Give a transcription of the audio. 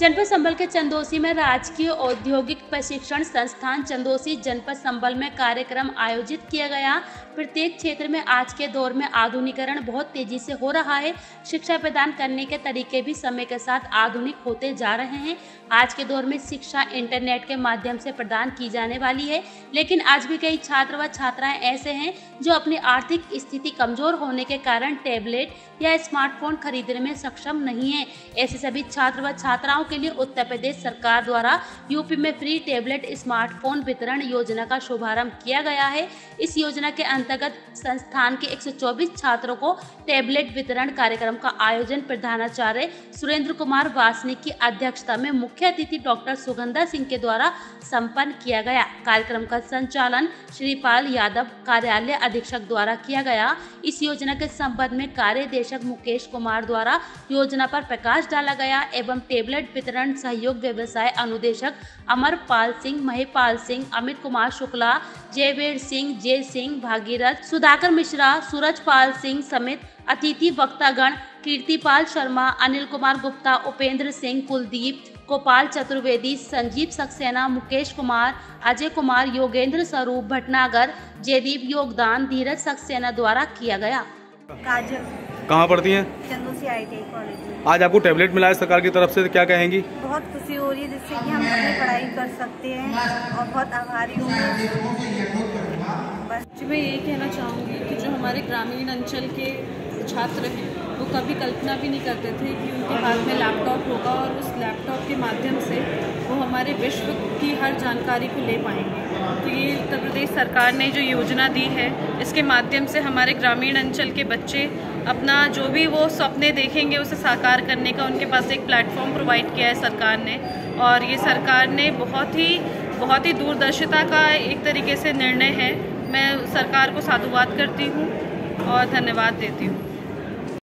जनपद संबल के चंदोसी में राजकीय औद्योगिक प्रशिक्षण संस्थान चंदोसी जनपद संबल में कार्यक्रम आयोजित किया गया। प्रत्येक क्षेत्र में आज के दौर में आधुनिकरण बहुत तेज़ी से हो रहा है। शिक्षा प्रदान करने के तरीके भी समय के साथ आधुनिक होते जा रहे हैं। आज के दौर में शिक्षा इंटरनेट के माध्यम से प्रदान की जाने वाली है, लेकिन आज भी कई छात्र व छात्राएँ ऐसे हैं जो अपनी आर्थिक स्थिति कमज़ोर होने के कारण टैबलेट या स्मार्टफ़ोन खरीदने में सक्षम नहीं है। ऐसे सभी छात्र व छात्राओं के लिए उत्तर प्रदेश सरकार द्वारा यूपी में फ्री टेबलेट, स्मार्टफ़ोन वितरण योजना का शुभारंभ किया गया है। इस योजना के अंतर्गत संस्थान के 124 छात्रों को टेबलेट वितरण कार्यक्रम का आयोजन प्रधानाचार्य सुरेंद्र कुमार वासनिक की अध्यक्षता में मुख्य अतिथि डॉक्टर सुगंधा सिंह के द्वारा संपन्न किया गया। कार्यक्रम का संचालन श्रीपाल यादव कार्यालय अधीक्षक द्वारा किया गया। इस योजना के संबंध में कार्यदेशक मुकेश कुमार द्वारा योजना पर प्रकाश डाला गया एवं टेबलेट वितरण सहयोग व्यवसाय अनुदेशक अमरपाल सिंह, महिपाल सिंह, अमित कुमार शुक्ला, जयवीर सिंह जय सिंह, भागीरथ, सुधाकर मिश्रा, सूरजपाल सिंह समेत अतिथि वक्तागण, कीर्तिपाल शर्मा, अनिल कुमार गुप्ता, उपेंद्र सिंह, कुलदीप, गोपाल चतुर्वेदी, संजीव सक्सेना, मुकेश कुमार, अजय कुमार, योगेंद्र स्वरूप भटनागर, जयदीप योगदान, धीरज सक्सेना द्वारा किया गया। कहाँ पढ़ती हैं? चंदोसी आई कॉलेज आज आपको टैबलेट मिला है सरकार की तरफ़ से क्या कहेंगी? बहुत खुशी हो रही है जिससे कि हम अपनी पढ़ाई कर सकते हैं और बहुत आभारी हूँ। बस। जी मैं यही कहना चाहूँगी कि जो हमारे ग्रामीण अंचल के छात्र हैं वो कभी कल्पना भी नहीं करते थे कि उनके हाथ में लैपटॉप होगा और उस लैपटॉप के माध्यम से वो हमारे विश्व की हर जानकारी को ले पाएँगे। तो ये उत्तर प्रदेश सरकार ने जो योजना दी है इसके माध्यम से हमारे ग्रामीण अंचल के बच्चे अपना जो भी वो सपने देखेंगे, उसे साकार करने का उनके पास एक प्लेटफॉर्म प्रोवाइड किया है सरकार ने। और ये सरकार ने बहुत ही बहुत ही दूरदर्शिता का एक तरीके से निर्णय है। मैं सरकार को साधुवाद करती हूँ और धन्यवाद देती हूँ।